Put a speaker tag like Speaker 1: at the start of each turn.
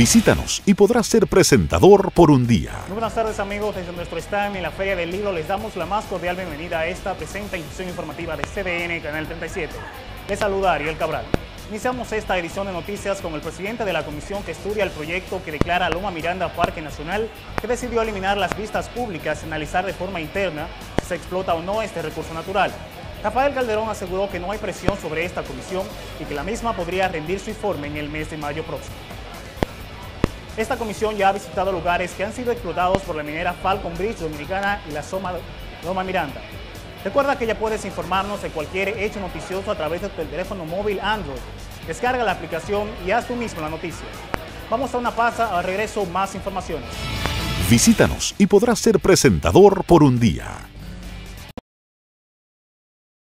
Speaker 1: Visítanos y podrás ser presentador por un día.
Speaker 2: Muy buenas tardes amigos, desde nuestro stand en la Feria del Libro les damos la más cordial bienvenida a esta presenta edición informativa de CDN Canal 37. Les saluda Ariel Cabral. Iniciamos esta edición de noticias con el presidente de la comisión que estudia el proyecto que declara Loma Miranda Parque Nacional, que decidió eliminar las vistas públicas y analizar de forma interna si se explota o no este recurso natural. Rafael Calderón aseguró que no hay presión sobre esta comisión y que la misma podría rendir su informe en el mes de mayo próximo. Esta comisión ya ha visitado lugares que han sido explotados por la minera Falcon Bridge Dominicana y la Soma Loma Miranda. Recuerda que ya puedes informarnos de cualquier hecho noticioso a través de tu teléfono móvil Android. Descarga la aplicación y haz tú mismo la noticia. Vamos a una pausa, al regreso más informaciones.
Speaker 1: Visítanos y podrás ser presentador por un día.